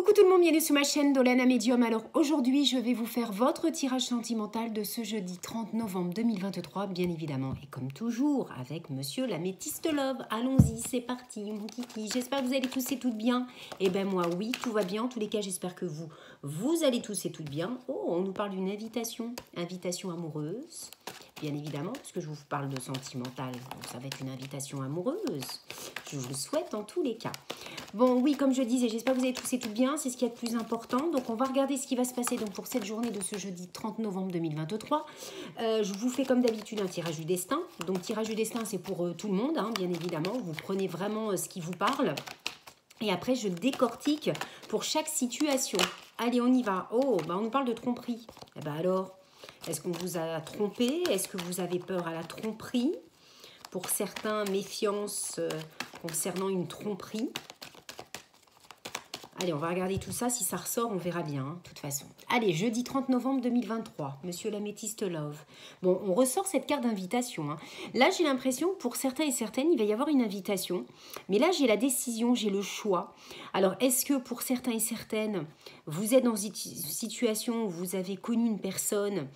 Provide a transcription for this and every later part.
Coucou tout le monde, bienvenue sur ma chaîne Dolana Medium. Alors aujourd'hui, je vais vous faire votre tirage sentimental de ce jeudi 30 novembre 2023, bien évidemment. Et comme toujours, avec Monsieur l'améthyste Love. Allons-y, c'est parti, mon kiki. J'espère que vous allez tous et toutes bien. Et eh ben moi, oui, tout va bien. En tous les cas, j'espère que vous, vous allez tous et toutes bien. Oh, on nous parle d'une invitation. Invitation amoureuse bien évidemment, puisque je vous parle de sentimental. Ça va être une invitation amoureuse. Je vous le souhaite en tous les cas. Bon, oui, comme je disais, j'espère que vous avez tous et tout bien. C'est ce qui est le plus important. Donc, on va regarder ce qui va se passer donc, pour cette journée de ce jeudi 30 novembre 2023. Euh, je vous fais comme d'habitude un tirage du destin. Donc, tirage du destin, c'est pour euh, tout le monde, hein, bien évidemment. Vous prenez vraiment euh, ce qui vous parle. Et après, je décortique pour chaque situation. Allez, on y va. Oh, bah on nous parle de tromperie. Eh ben alors, est-ce qu'on vous a trompé? Est-ce que vous avez peur à la tromperie? Pour certains, méfiance euh, concernant une tromperie. Allez, on va regarder tout ça. Si ça ressort, on verra bien, hein, de toute façon. Allez, jeudi 30 novembre 2023, Monsieur l'améthyste Love. Bon, on ressort cette carte d'invitation. Hein. Là, j'ai l'impression, pour certains et certaines, il va y avoir une invitation. Mais là, j'ai la décision, j'ai le choix. Alors, est-ce que pour certains et certaines, vous êtes dans une situation où vous avez connu une personne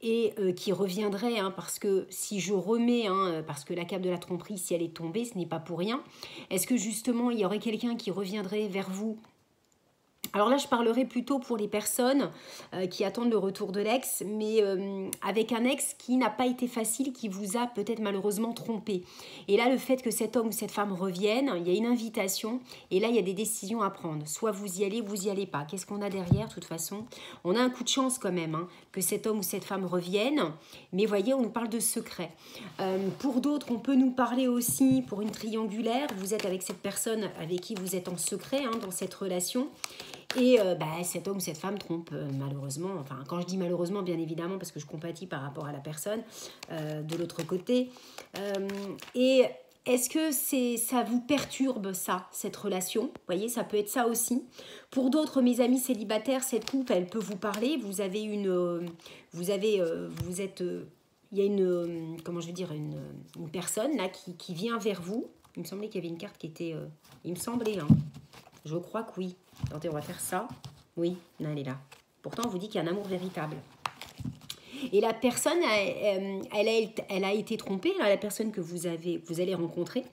et euh, qui reviendrait, hein, parce que si je remets, hein, parce que la cape de la tromperie, si elle est tombée, ce n'est pas pour rien, est-ce que justement il y aurait quelqu'un qui reviendrait vers vous alors là, je parlerai plutôt pour les personnes euh, qui attendent le retour de l'ex, mais euh, avec un ex qui n'a pas été facile, qui vous a peut-être malheureusement trompé. Et là, le fait que cet homme ou cette femme revienne, il y a une invitation, et là, il y a des décisions à prendre. Soit vous y allez, vous y allez pas. Qu'est-ce qu'on a derrière, de toute façon? On a un coup de chance quand même, hein, que cet homme ou cette femme revienne, mais voyez, on nous parle de secret. Euh, pour d'autres, on peut nous parler aussi, pour une triangulaire, vous êtes avec cette personne avec qui vous êtes en secret hein, dans cette relation. Et euh, bah, cet homme, cette femme trompe euh, malheureusement, enfin quand je dis malheureusement bien évidemment parce que je compatis par rapport à la personne euh, de l'autre côté. et est-ce que c'est ça vous perturbe ça, cette relation? Vous voyez, ça peut être ça aussi. Pour d'autres, mes amis célibataires, cette coupe, elle peut vous parler. Vous avez une, vous avez, vous êtes, il y a une, comment je veux dire, une, une personne là qui, qui, vient vers vous. Il me semblait qu'il y avait une carte qui était, il me semblait, hein. je crois que oui. Attendez, on va faire ça. Oui, non, elle est là. Pourtant, on vous dit qu'il y a un amour véritable. Et la personne, elle, elle, a, été trompée, la personne que vous, avez, vous allez rencontrer.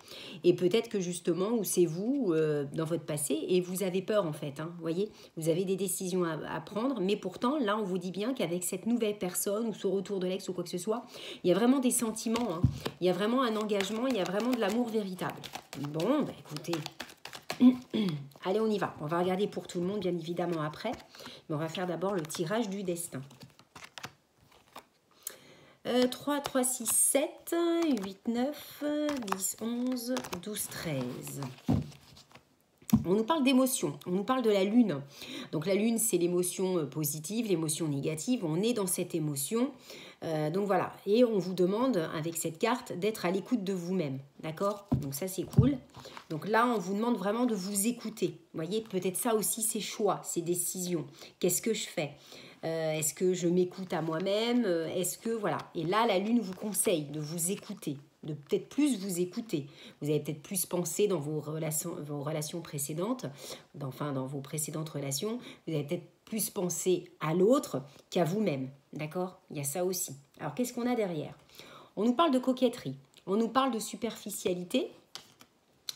Et peut-être que justement, ou c'est vous euh, dans votre passé, et vous avez peur en fait. Hein, voyez, vous avez des décisions à, prendre, mais pourtant, là, on vous dit bien qu'avec cette nouvelle personne, ou ce retour de l'ex, ou quoi que ce soit, il y a vraiment des sentiments. Hein. il y a vraiment un engagement, il y a vraiment de l'amour véritable. Bon, bah écoutez, Allez, on y va. On va regarder pour tout le monde, bien évidemment, après. Mais on va faire d'abord le tirage du destin. 3, 3, 6, 7, 8, 9, 10, 11, 12, 13. On nous parle d'émotion, on nous parle de la lune. Donc la lune, c'est l'émotion euh, positive, l'émotion négative. On est dans cette émotion. Euh, donc voilà, et on vous demande avec cette carte d'être à l'écoute de vous-même, d'accord? Donc ça c'est cool. Donc là on vous demande vraiment de vous écouter. Vous voyez, peut-être ça aussi c'est choix, c'est décision. Qu'est-ce que je fais? Euh, Est-ce que je m'écoute à moi-même? Est-ce que voilà. Et là la lune vous conseille de vous écouter, de peut-être plus vous écouter. Vous avez peut-être plus pensé dans vos relations, précédentes, enfin dans vos précédentes relations, vous avez peut-être plus pensé à l'autre qu'à vous-même. D'accord? Il y a ça aussi. Alors qu'est-ce qu'on a derrière? On nous parle de coquetterie, on nous parle de superficialité,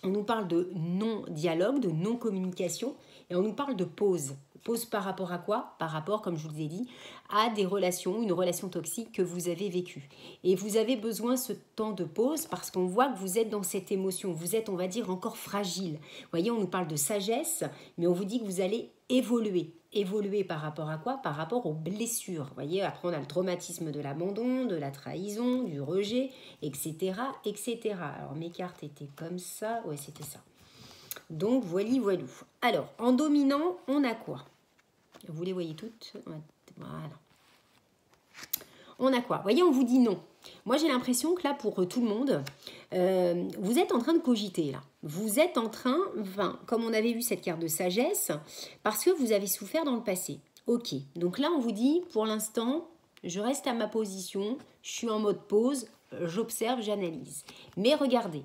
on nous parle de non-dialogue, de non-communication, et on nous parle de pause. Pause par rapport à quoi? Par rapport, comme je vous ai dit, à des relations, une relation toxique que vous avez vécue. Et vous avez besoin ce temps de pause parce qu'on voit que vous êtes dans cette émotion. Vous êtes, on va dire, encore fragile. Vous voyez, on nous parle de sagesse, mais on vous dit que vous allez évoluer. Évoluer par rapport à quoi? Par rapport aux blessures. Vous voyez, après on a le traumatisme de l'abandon, de la trahison, du rejet, etc., etc. Alors mes cartes étaient comme ça. Ouais, c'était ça. Donc, voilà, voilou. Alors, en dominant, on a quoi? Vous les voyez toutes Voilà. On a quoi? Vous voyez, on vous dit non. Moi, j'ai l'impression que là, pour tout le monde, euh, vous êtes en train de cogiter, là. Vous êtes en train, enfin, comme on avait vu cette carte de sagesse, parce que vous avez souffert dans le passé. Ok, donc là, on vous dit, pour l'instant, je reste à ma position, je suis en mode pause, j'observe, j'analyse. Mais regardez,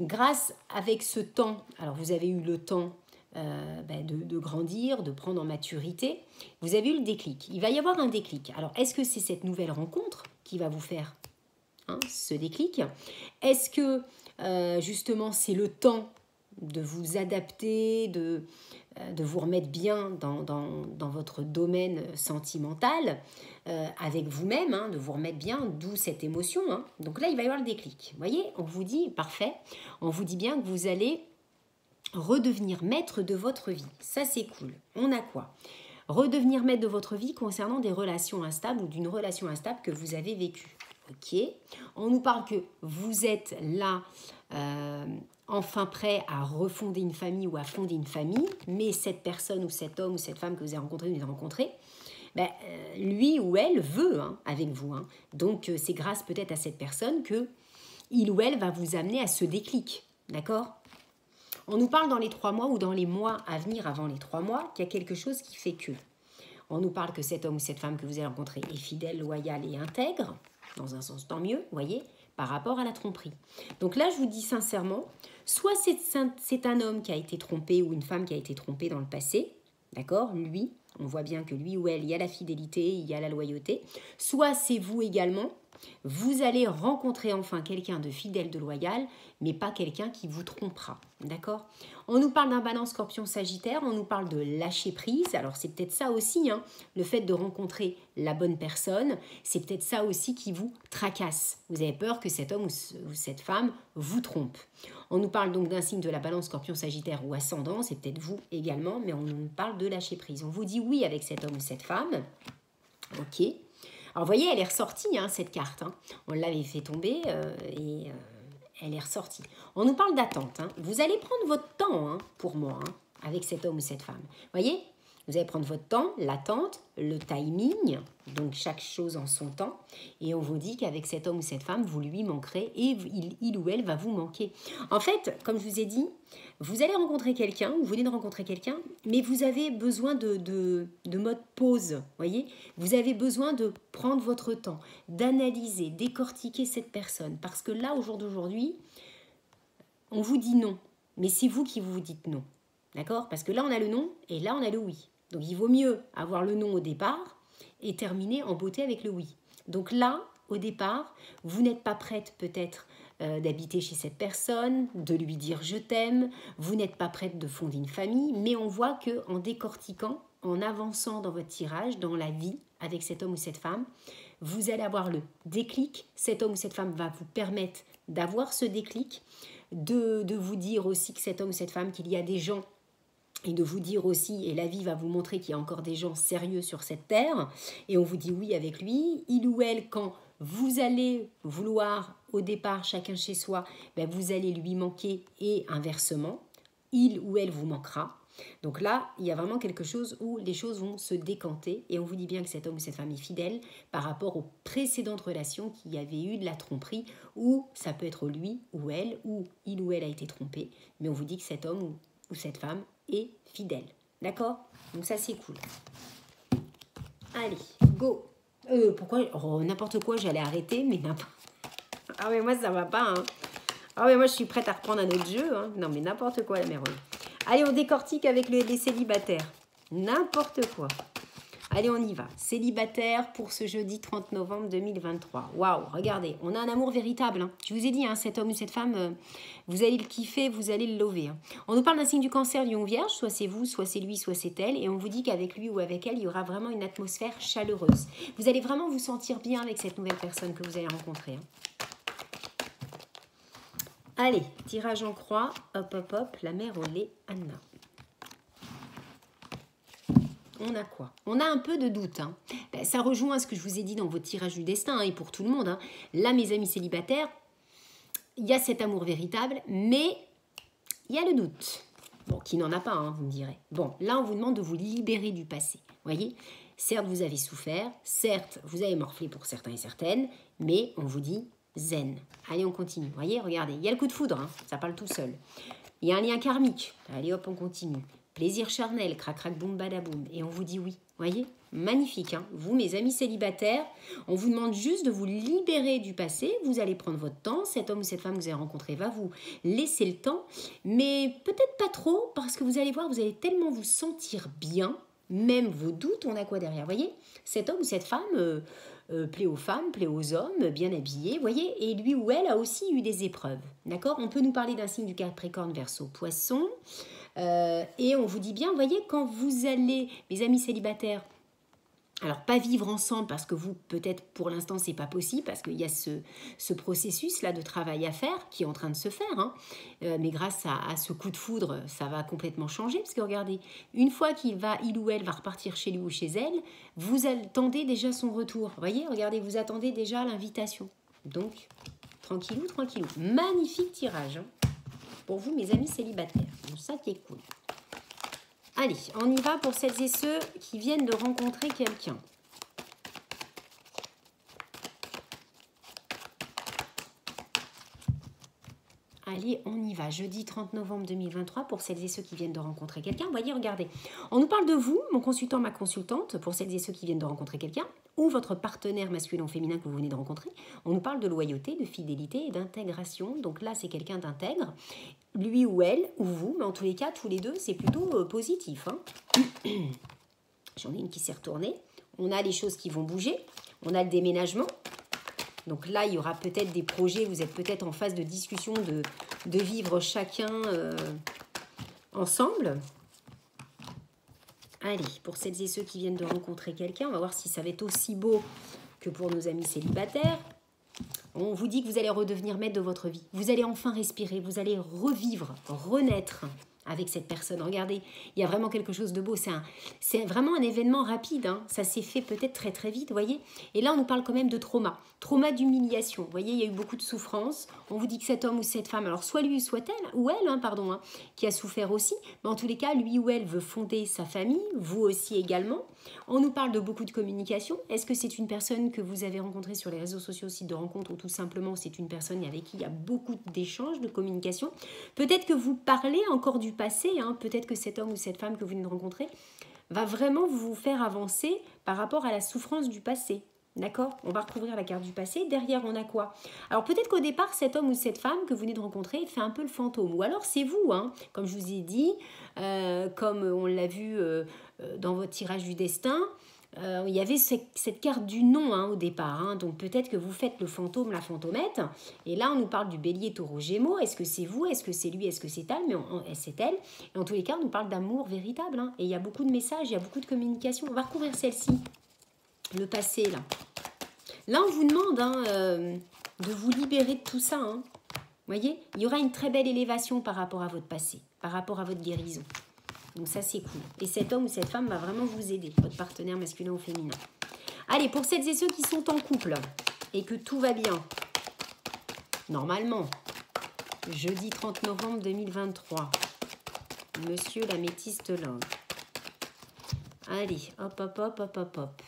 grâce avec ce temps, alors vous avez eu le temps euh, ben, de, grandir, de prendre en maturité. Vous avez eu le déclic. Il va y avoir un déclic. Alors, est-ce que c'est cette nouvelle rencontre qui va vous faire hein, ce déclic? Est-ce que euh, justement c'est le temps de vous adapter, de, euh, de vous remettre bien dans, dans, votre domaine sentimental avec vous-même, hein, de vous remettre bien, d'où cette émotion. Hein? Donc là, il va y avoir le déclic. Vous voyez, on vous dit, parfait, on vous dit bien que vous allez redevenir maître de votre vie. Ça, c'est cool. On a quoi? Redevenir maître de votre vie concernant des relations instables ou d'une relation instable que vous avez vécue. Ok? On nous parle que vous êtes là euh, enfin prêt à refonder une famille ou à fonder une famille, mais cette personne ou cet homme ou cette femme que vous avez rencontré ou vous avez rencontré, ben, euh, lui ou elle veut hein, avec vous. Hein. Donc euh, c'est grâce peut-être à cette personne que il ou elle va vous amener à ce déclic. D'accord? On nous parle dans les trois mois ou dans les mois à venir avant les trois mois qu'il y a quelque chose qui fait que. On nous parle que cet homme ou cette femme que vous avez rencontré est fidèle, loyal et intègre. Dans un sens, tant mieux, voyez par rapport à la tromperie. Donc là, je vous dis sincèrement, soit c'est un homme qui a été trompé ou une femme qui a été trompée dans le passé, d'accord Lui, on voit bien que lui ou elle, il y a la fidélité, il y a la loyauté. Soit c'est vous également, vous allez rencontrer enfin quelqu'un de fidèle, de loyal, mais pas quelqu'un qui vous trompera. D'accord? On nous parle d'un balance scorpion sagittaire, on nous parle de lâcher prise. Alors c'est peut-être ça aussi, hein, le fait de rencontrer la bonne personne, c'est peut-être ça aussi qui vous tracasse. Vous avez peur que cet homme ou cette femme vous trompe. On nous parle donc d'un signe de la balance scorpion sagittaire ou ascendant, c'est peut-être vous également, mais on nous parle de lâcher prise. On vous dit oui avec cet homme ou cette femme. Ok, alors, vous voyez, elle est ressortie, hein, cette carte. Hein. On l'avait fait tomber euh, et euh, elle est ressortie. On nous parle d'attente. Hein. Vous allez prendre votre temps pour moi, avec cet homme ou cette femme. Vous voyez vous allez prendre votre temps, l'attente, le timing, donc chaque chose en son temps, et on vous dit qu'avec cet homme ou cette femme, vous lui manquerez et il, ou elle va vous manquer. En fait, comme je vous ai dit, vous allez rencontrer quelqu'un, vous venez de rencontrer quelqu'un, mais vous avez besoin de, de, mode pause, voyez? Vous avez besoin de prendre votre temps, d'analyser, décortiquer cette personne, parce que là, au jour d'aujourd'hui, on vous dit non, mais c'est vous qui vous dites non. D'accord? Parce que là, on a le non et là, on a le oui. Donc il vaut mieux avoir le non au départ et terminer en beauté avec le oui. Donc là, au départ, vous n'êtes pas prête peut-être euh, d'habiter chez cette personne, de lui dire je t'aime, vous n'êtes pas prête de fonder une famille, mais on voit que en décortiquant, en avançant dans votre tirage, dans la vie avec cet homme ou cette femme, vous allez avoir le déclic. Cet homme ou cette femme va vous permettre d'avoir ce déclic, de, de vous dire aussi que cet homme ou cette femme, qu'il y a des gens et de vous dire aussi, et la vie va vous montrer qu'il y a encore des gens sérieux sur cette terre, et on vous dit oui avec lui, il ou elle, quand vous allez vouloir au départ chacun chez soi, ben vous allez lui manquer et inversement, il ou elle vous manquera. Donc là, il y a vraiment quelque chose où les choses vont se décanter et on vous dit bien que cet homme ou cette femme est fidèle par rapport aux précédentes relations qui avaient eu de la tromperie ou ça peut être lui ou elle ou il ou elle a été trompé, mais on vous dit que cet homme ou cette femme est fidèle. D'accord? Donc ça, c'est cool. Allez, go euh, Pourquoi oh, N'importe quoi, j'allais arrêter, mais n'importe... Ah mais moi, ça va pas, hein. Ah mais moi, je suis prête à reprendre un autre jeu, hein. Non, mais n'importe quoi, la mère. Allez, on décortique avec les célibataires. N'importe quoi. Allez, on y va. Célibataire pour ce jeudi 30 novembre 2023. Waouh, regardez, on a un amour véritable. Hein. Je vous ai dit, hein, cet homme ou cette femme, euh, vous allez le kiffer, vous allez le lever. Hein. On nous parle d'un signe du cancer, lion vierge, soit c'est vous, soit c'est lui, soit c'est elle. Et on vous dit qu'avec lui ou avec elle, il y aura vraiment une atmosphère chaleureuse. Vous allez vraiment vous sentir bien avec cette nouvelle personne que vous allez rencontrer. Allez, tirage en croix, hop hop hop, la mère au lait, Anna on a quoi? On a un peu de doute. Hein. Ben, ça rejoint ce que je vous ai dit dans votre tirage du destin hein, et pour tout le monde. Hein. Là, mes amis célibataires, il y a cet amour véritable, mais il y a le doute. Bon, qui n'en a pas, vous me direz. Bon, là, on vous demande de vous libérer du passé. Voyez? Certes, vous avez souffert, certes, vous avez morflé pour certains et certaines, mais on vous dit zen. Allez, on continue. Voyez, regardez, il y a le coup de foudre, ça parle tout seul. Il y a un lien karmique. Allez, hop, on continue. Plaisir charnel, crac crac boum badaboum, et on vous dit oui. Voyez? Magnifique, hein? Vous, mes amis célibataires, on vous demande juste de vous libérer du passé. Vous allez prendre votre temps. Cet homme ou cette femme que vous avez rencontré va vous laisser le temps, mais peut-être pas trop, parce que vous allez voir, vous allez tellement vous sentir bien, même vos doutes, on a quoi derrière. Voyez? Cet homme ou cette femme euh, euh, plaît aux femmes, plaît aux hommes, bien habillés, voyez? Et lui ou elle a aussi eu des épreuves, d'accord? On peut nous parler d'un signe du Capricorne verso poisson. Euh, et on vous dit bien, voyez, quand vous allez, mes amis célibataires, alors pas vivre ensemble parce que vous peut-être pour l'instant c'est pas possible parce qu'il y a ce, processus là de travail à faire qui est en train de se faire. Hein. Euh, mais grâce à, ce coup de foudre ça va complètement changer parce que regardez une fois qu'il va il ou elle va repartir chez lui ou chez elle vous attendez déjà son retour. Voyez regardez vous attendez déjà l'invitation. Donc tranquillou tranquillou magnifique tirage hein, pour vous mes amis célibataires. Donc ça qui cool. Allez, on y va pour celles et ceux qui viennent de rencontrer quelqu'un. Allez, on y va. Jeudi 30 novembre 2023 pour celles et ceux qui viennent de rencontrer quelqu'un. Voyez, regardez. On nous parle de vous, mon consultant, ma consultante, pour celles et ceux qui viennent de rencontrer quelqu'un, ou votre partenaire masculin ou féminin que vous venez de rencontrer. On nous parle de loyauté, de fidélité et d'intégration. Donc là, c'est quelqu'un d'intègre lui ou elle, ou vous, mais en tous les cas, tous les deux, c'est plutôt euh, positif. Hein. J'en ai une qui s'est retournée. On a les choses qui vont bouger. On a le déménagement. Donc là, il y aura peut-être des projets, vous êtes peut-être en phase de discussion de, de vivre chacun euh, ensemble. Allez, pour celles et ceux qui viennent de rencontrer quelqu'un, on va voir si ça va être aussi beau que pour nos amis célibataires. On vous dit que vous allez redevenir maître de votre vie. Vous allez enfin respirer, vous allez revivre, renaître avec cette personne. Regardez, il y a vraiment quelque chose de beau. C'est vraiment un événement rapide. Hein. Ça s'est fait peut-être très très vite, voyez. Et là, on nous parle quand même de trauma. Trauma d'humiliation. Voyez, il y a eu beaucoup de souffrance. On vous dit que cet homme ou cette femme, alors soit lui, soit elle, ou elle, hein, pardon, hein, qui a souffert aussi. Mais en tous les cas, lui ou elle veut fonder sa famille, vous aussi également. On nous parle de beaucoup de communication. Est-ce que c'est une personne que vous avez rencontrée sur les réseaux sociaux, site de rencontre, ou tout simplement c'est une personne avec qui il y a beaucoup d'échanges, de communication? Peut-être que vous parlez encore du passé, hein. peut-être que cet homme ou cette femme que vous venez de rencontrer va vraiment vous faire avancer par rapport à la souffrance du passé. D'accord? On va recouvrir la carte du passé. Derrière, on a quoi? Alors peut-être qu'au départ, cet homme ou cette femme que vous venez de rencontrer fait un peu le fantôme. Ou alors c'est vous, hein, comme je vous ai dit, euh, comme on l'a vu euh, dans votre tirage du destin. il y avait cette carte du nom hein, au départ. Hein. donc peut-être que vous faites le fantôme, la fantomette. Et là, on nous parle du bélier taureau gémeaux. Est-ce que c'est vous? Est-ce que c'est lui? Est-ce que c'est elle? Mais c'est elle. Et en tous les cas, on nous parle d'amour véritable. Et il y a beaucoup de messages, il y a beaucoup de communication. On va recouvrir celle-ci le passé là. Là, on vous demande hein, euh, de vous libérer de tout ça. Hein. voyez, il y aura une très belle élévation par rapport à votre passé, par rapport à votre guérison. Donc ça, c'est cool. Et cet homme ou cette femme va vraiment vous aider, votre partenaire masculin ou féminin. Allez, pour celles et ceux qui sont en couple et que tout va bien, normalement, jeudi 30 novembre 2023, Monsieur la métiste. Allez, hop, hop, hop, hop, hop, hop.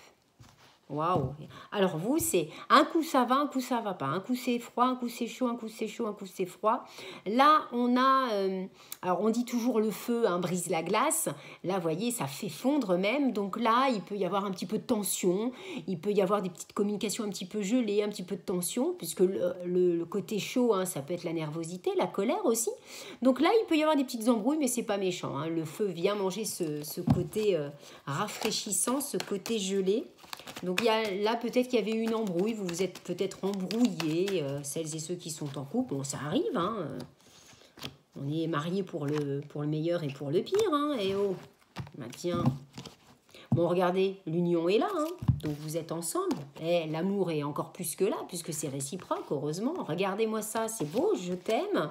Waouh Alors vous, c'est un coup ça va, un coup ça va pas. Un coup c'est froid, un coup c'est chaud, un coup c'est chaud, un coup c'est froid. Là, on a... Euh, alors on dit toujours le feu hein, brise la glace. Là, vous voyez, ça fait fondre même. Donc là, il peut y avoir un petit peu de tension. Il peut y avoir des petites communications un petit peu gelées, un petit peu de tension. Puisque le, côté chaud, hein, ça peut être la nervosité, la colère aussi. Donc là, il peut y avoir des petites embrouilles, mais c'est pas méchant. Hein. Le feu vient manger ce, côté euh, rafraîchissant, ce côté gelé. Donc il y a, là, peut-être qu'il y avait une embrouille, vous vous êtes peut-être embrouillés, euh, celles et ceux qui sont en couple. Bon, ça arrive, hein. On est mariés pour le, pour le meilleur et pour le pire, hein. Et oh, bah tiens, Bon, regardez, l'union est là, hein. donc vous êtes ensemble. Et eh, l'amour est encore plus que là, puisque c'est réciproque, heureusement. Regardez-moi ça, c'est beau, je t'aime.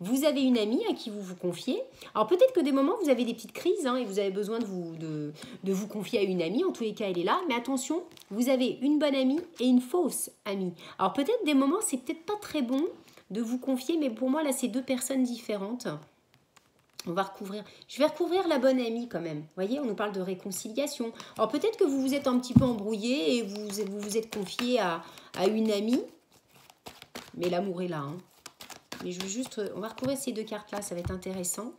Vous avez une amie à qui vous vous confiez. Alors peut-être que des moments, vous avez des petites crises hein, et vous avez besoin de vous, de, de vous confier à une amie. En tous les cas, elle est là. Mais attention, vous avez une bonne amie et une fausse amie. Alors peut-être des moments, c'est peut-être pas très bon de vous confier, mais pour moi, là, c'est deux personnes différentes. On va recouvrir. Je vais recouvrir la bonne amie quand même. Vous voyez, on nous parle de réconciliation. Alors peut-être que vous vous êtes un petit peu embrouillé et vous vous, vous êtes confié à, une amie. Mais l'amour est là. Hein. Mais je veux juste... On va recouvrir ces deux cartes-là, ça va être intéressant.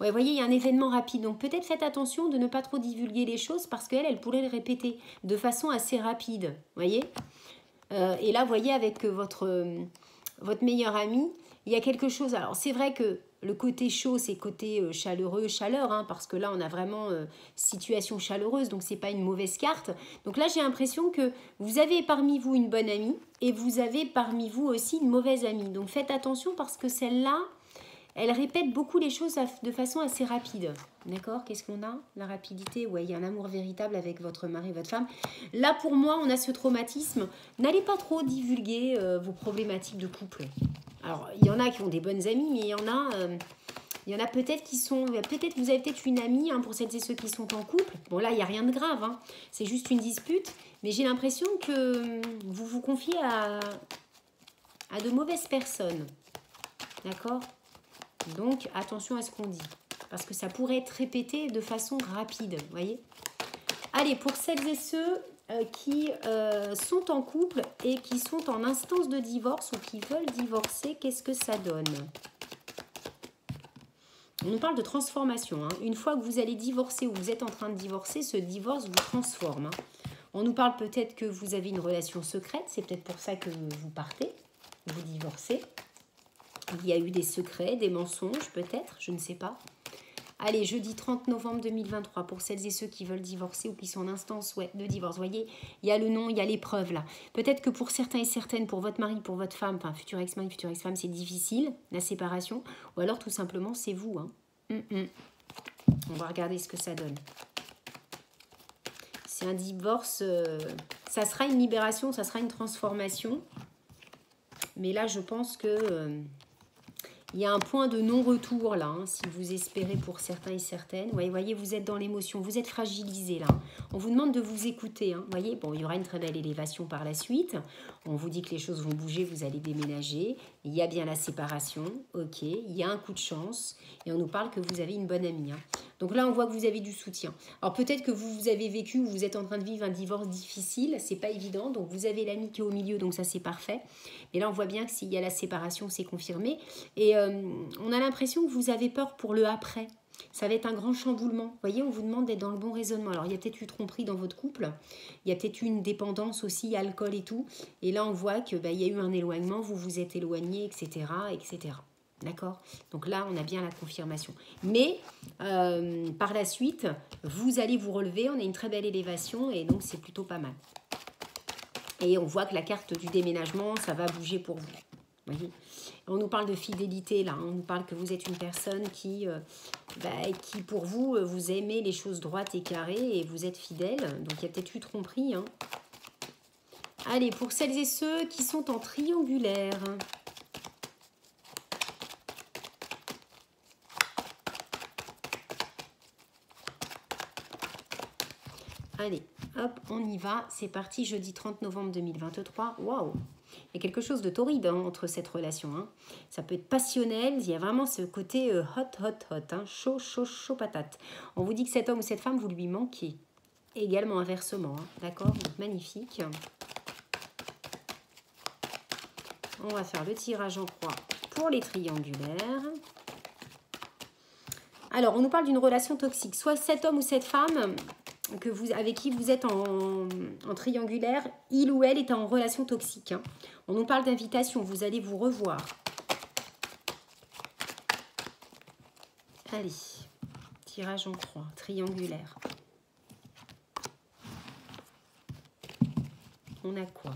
Ouais, vous voyez, il y a un événement rapide. Donc peut-être faites attention de ne pas trop divulguer les choses parce qu'elle, elle pourrait le répéter de façon assez rapide. Vous voyez? Euh, Et là, vous voyez, avec votre, euh, votre meilleur ami, il y a quelque chose. Alors c'est vrai que le côté chaud, c'est côté euh, chaleureux, chaleur, hein, parce que là, on a vraiment situation chaleureuse, donc c'est pas une mauvaise carte. Donc là, j'ai l'impression que vous avez parmi vous une bonne amie et vous avez parmi vous aussi une mauvaise amie. Donc faites attention parce que celle-là, elle répète beaucoup les choses de façon assez rapide. D'accord? Qu'est-ce qu'on a? La rapidité, ouais, il y a un amour véritable avec votre mari, votre femme. Là, pour moi, on a ce traumatisme. N'allez pas trop divulguer euh, vos problématiques de couple. Alors, il y en a qui ont des bonnes amies, mais il y en a... Euh, peut-être qui sont... Peut-être vous avez peut-être une amie, hein, pour celles et ceux qui sont en couple. Bon, là, il n'y a rien de grave. Hein. C'est juste une dispute. Mais j'ai l'impression que vous vous confiez à, à de mauvaises personnes. D'accord? Donc, attention à ce qu'on dit. Parce que ça pourrait être répété de façon rapide, voyez? Allez, pour celles et ceux qui euh, sont en couple et qui sont en instance de divorce ou qui veulent divorcer, qu'est-ce que ça donne? On nous parle de transformation. Hein. Une fois que vous allez divorcer ou vous êtes en train de divorcer, ce divorce vous transforme. Hein. On nous parle peut-être que vous avez une relation secrète, c'est peut-être pour ça que vous partez, vous divorcez. Il y a eu des secrets, des mensonges peut-être, je ne sais pas. Allez, jeudi 30 novembre 2023, pour celles et ceux qui veulent divorcer ou qui sont en instance de divorce. Voyez, il y a le nom, il y a l'épreuve là. Peut-être que pour certains et certaines, pour votre mari, pour votre femme, enfin futur ex-mari, futur ex-femme, c'est difficile, la séparation. Ou alors tout simplement, c'est vous. Hein. Hum, hum. On va regarder ce que ça donne. C'est un divorce, euh, ça sera une libération, ça sera une transformation. Mais là, je pense que... Euh, il y a un point de non-retour là, hein, si vous espérez pour certains et certaines. Vous voyez, vous êtes dans l'émotion, vous êtes fragilisé là. On vous demande de vous écouter. Hein. Voyez, bon, il y aura une très belle élévation par la suite. On vous dit que les choses vont bouger, vous allez déménager. Il y a bien la séparation, ok. Il y a un coup de chance. Et on nous parle que vous avez une bonne amie. Hein. Donc là, on voit que vous avez du soutien. Alors peut-être que vous, avez vécu ou vous êtes en train de vivre un divorce difficile. C'est pas évident. Donc vous avez l'ami qui est au milieu, donc ça c'est parfait. Mais là, on voit bien que s'il y a la séparation, c'est confirmé. Et euh, on a l'impression que vous avez peur pour le après. Ça va être un grand chamboulement. Vous voyez, on vous demande d'être dans le bon raisonnement. Alors, il y a peut-être eu tromperie dans votre couple. Il y a peut-être eu une dépendance aussi, alcool et tout. Et là, on voit qu'il bah, y a eu un éloignement, vous vous êtes éloigné, etc. etc. D'accord? Donc là, on a bien la confirmation. Mais euh, par la suite, vous allez vous relever. On a une très belle élévation et donc c'est plutôt pas mal. Et on voit que la carte du déménagement, ça va bouger pour vous. On nous parle de fidélité là, on nous parle que vous êtes une personne qui, euh, bah, qui pour vous, euh, vous aimez les choses droites et carrées et vous êtes fidèle. Donc il y a peut-être eu tromperie. Hein. Allez, pour celles et ceux qui sont en triangulaire. Allez, hop, on y va. C'est parti, jeudi 30 novembre 2023. Waouh Il y a quelque chose de torride hein, entre cette relation. Hein. Ça peut être passionnel. Il y a vraiment ce côté euh, hot, hot, hot. Hein. Chaud, chaud, chaud patate. On vous dit que cet homme ou cette femme, vous lui manquez. Également inversement. D'accord? Magnifique. On va faire le tirage en croix pour les triangulaires. Alors, on nous parle d'une relation toxique. Soit cet homme ou cette femme que vous, avec qui vous êtes en, triangulaire, il ou elle est en relation toxique. On nous parle d'invitation, vous allez vous revoir. Allez, tirage en croix, triangulaire. On a quoi?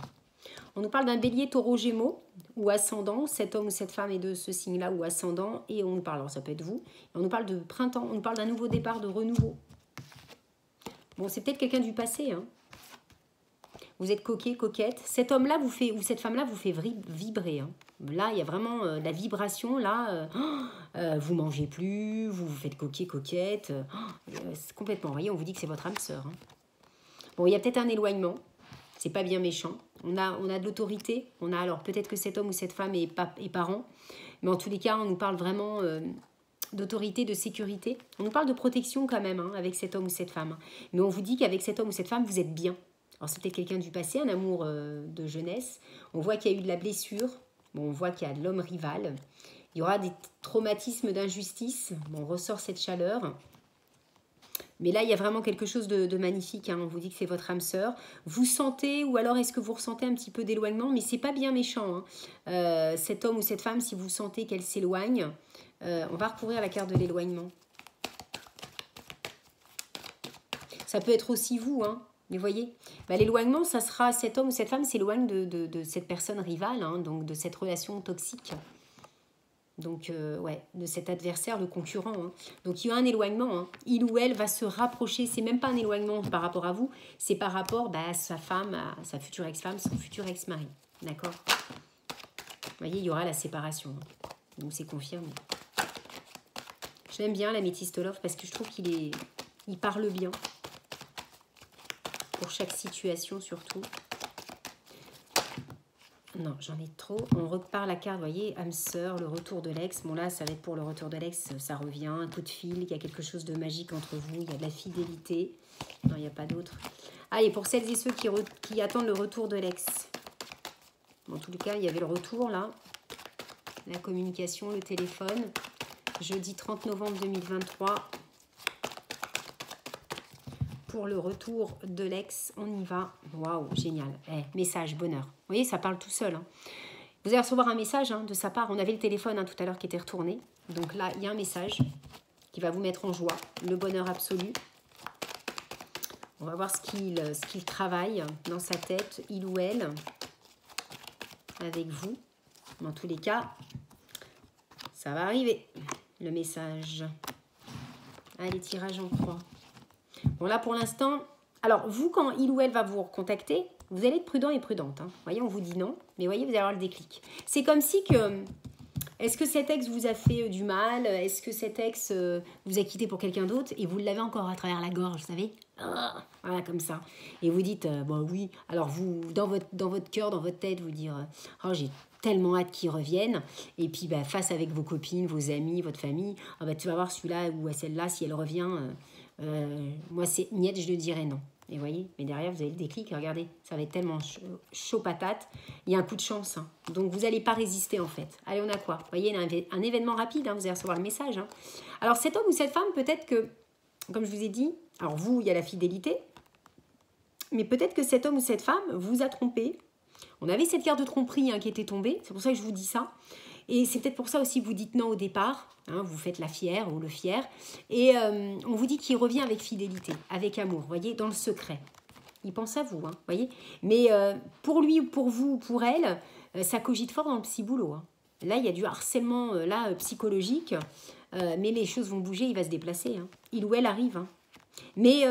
On nous parle d'un bélier taureau gémeaux ou ascendant. Cet homme ou cette femme est de ce signe-là ou ascendant. Et on nous parle, alors ça peut être vous, on nous parle de printemps, on nous parle d'un nouveau départ, de renouveau. Bon, c'est peut-être quelqu'un du passé. Hein. Vous êtes coquet, coquette. Cet homme-là vous fait, ou cette femme-là vous fait vibrer. Hein. Là, il y a vraiment euh, la vibration. Là, euh, euh, vous mangez plus, vous vous faites coquet, coquette. complètement. Vous voyez, on vous dit que c'est votre âme sœur. Hein. Bon, il y a peut-être un éloignement. C'est pas bien méchant. On a, on a de l'autorité. On a alors peut-être que cet homme ou cette femme est, est parent. Mais en tous les cas, on nous parle vraiment d'autorité, de sécurité. On nous parle de protection quand même hein, avec cet homme ou cette femme. Mais on vous dit qu'avec cet homme ou cette femme, vous êtes bien. Alors c'est peut-être quelqu'un du passé, un amour euh, de jeunesse. On voit qu'il y a eu de la blessure. Bon, on voit qu'il y a de l'homme rival. Il y aura des traumatismes d'injustice. Bon, on ressort cette chaleur. Mais là, il y a vraiment quelque chose de, magnifique. Hein. On vous dit que c'est votre âme sœur. Vous sentez, ou alors est-ce que vous ressentez un petit peu d'éloignement? Mais c'est pas bien méchant. Hein. Euh, cet homme ou cette femme, si vous sentez qu'elle s'éloigne, euh, on va recouvrir la carte de l'éloignement. Ça peut être aussi vous, hein. Mais voyez, bah, l'éloignement, ça sera cet homme ou cette femme s'éloigne de, cette personne rivale, hein, donc de cette relation toxique. Donc, euh, ouais, de cet adversaire, le concurrent. Hein. Donc, il y a un éloignement. Hein. Il ou elle va se rapprocher. C'est même pas un éloignement par rapport à vous, c'est par rapport bah, à sa femme, à sa future ex-femme, son futur ex-mari. D'accord? Vous voyez, il y aura la séparation. Donc, c'est confirmé. J'aime bien la métiste love parce que je trouve qu'il est, il parle bien pour chaque situation surtout. Non, j'en ai trop. On repart la carte, vous voyez, âme sœur, le retour de l'ex. Bon là, ça va être pour le retour de l'ex, ça revient, un coup de fil, il y a quelque chose de magique entre vous, il y a de la fidélité. Non, il n'y a pas d'autre. Allez, pour celles et ceux qui, qui attendent le retour de l'ex. En tout cas, il y avait le retour là. La communication, le téléphone. Jeudi 30 novembre 2023 pour le retour de l'ex. On y va. Waouh, génial. Eh, message, bonheur. Vous voyez, ça parle tout seul. Hein. Vous allez recevoir un message hein, de sa part. On avait le téléphone hein, tout à l'heure qui était retourné. Donc là, il y a un message qui va vous mettre en joie. Le bonheur absolu. On va voir ce qu'il travaille dans sa tête, il ou elle, avec vous. Dans tous les cas, ça va arriver, le message. Allez, tirage en croix. Bon, là, pour l'instant, alors vous, quand il ou elle va vous recontacter, vous allez être prudent et prudente. Hein. Vous voyez, on vous dit non, mais voyez, vous allez avoir le déclic. C'est comme si que... Est-ce que cet ex vous a fait euh, du mal? Est-ce que cet ex euh, vous a quitté pour quelqu'un d'autre et vous l'avez encore à travers la gorge, vous savez? Ah, Voilà, comme ça. Et vous dites, euh, bon oui, alors vous, dans votre, dans votre cœur, dans votre tête, vous dire, oh j'ai tellement hâte qu'il revienne. Et puis, bah, face avec vos copines, vos amis, votre famille, ah, bah, tu vas voir celui-là ou celle-là, si elle revient, moi, c'est niet, je le dirais non. Et vous voyez, mais derrière, vous avez le déclic. Regardez, ça va être tellement chaud, patate. Il y a un coup de chance. Hein. Donc, vous n'allez pas résister, en fait. Allez, on a quoi? Vous voyez, un, événement rapide. Hein, vous allez recevoir le message. Hein. Alors, cet homme ou cette femme, peut-être que, comme je vous ai dit, alors vous, il y a la fidélité. Mais peut-être que cet homme ou cette femme vous a trompé. On avait cette carte de tromperie qui était tombée. C'est pour ça que je vous dis ça. Et c'est peut-être pour ça aussi que vous dites non au départ. Hein, vous faites la fière ou le fier. Et euh, on vous dit qu'il revient avec fidélité, avec amour, voyez, dans le secret. Il pense à vous, hein, voyez. Mais euh, pour lui ou pour vous ou pour elle, euh, ça cogite fort dans le petit boulot. Hein. Là, il y a du harcèlement là psychologique, mais les choses vont bouger, il va se déplacer. Il ou elle arrive. Mais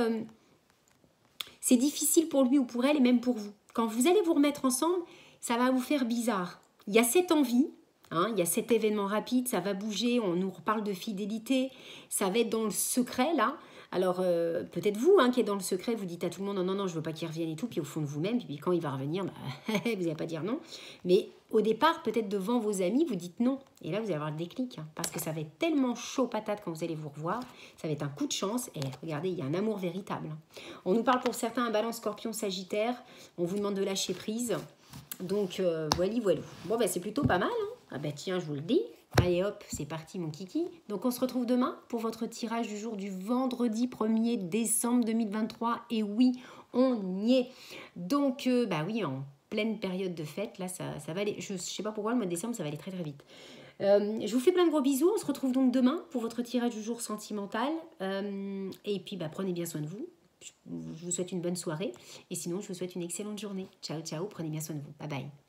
c'est difficile pour lui ou pour elle et même pour vous. Quand vous allez vous remettre ensemble, ça va vous faire bizarre. Il y a cette envie, Hein, il y a cet événement rapide, ça va bouger, on nous reparle de fidélité, ça va être dans le secret là. Alors euh, peut-être vous hein, qui êtes dans le secret, vous dites à tout le monde non, non, non, je veux pas qu'il revienne et tout, puis au fond de vous-même, puis quand il va revenir, bah, vous n'allez pas dire non. Mais au départ, peut-être devant vos amis, vous dites non. Et là, vous allez avoir le déclic, hein, parce que ça va être tellement chaud patate quand vous allez vous revoir, ça va être un coup de chance, et regardez, il y a un amour véritable. On nous parle pour certains un balance scorpion sagittaire, on vous demande de lâcher prise. Donc euh, voilà, voilà. Bon, bah, c'est plutôt pas mal. Ah ben tiens, je vous le dis. Allez hop, c'est parti mon kiki. Donc on se retrouve demain pour votre tirage du jour du vendredi 1er décembre 2023. Et oui, on y est. Donc, euh, bah oui, en pleine période de fête, là, ça, ça va aller. Je ne sais pas pourquoi, le mois de décembre, ça va aller très très vite. Euh, je vous fais plein de gros bisous. On se retrouve donc demain pour votre tirage du jour sentimental. Euh, et puis, bah, prenez bien soin de vous. Je vous souhaite une bonne soirée. Et sinon, je vous souhaite une excellente journée. Ciao, ciao. Prenez bien soin de vous. Bye bye.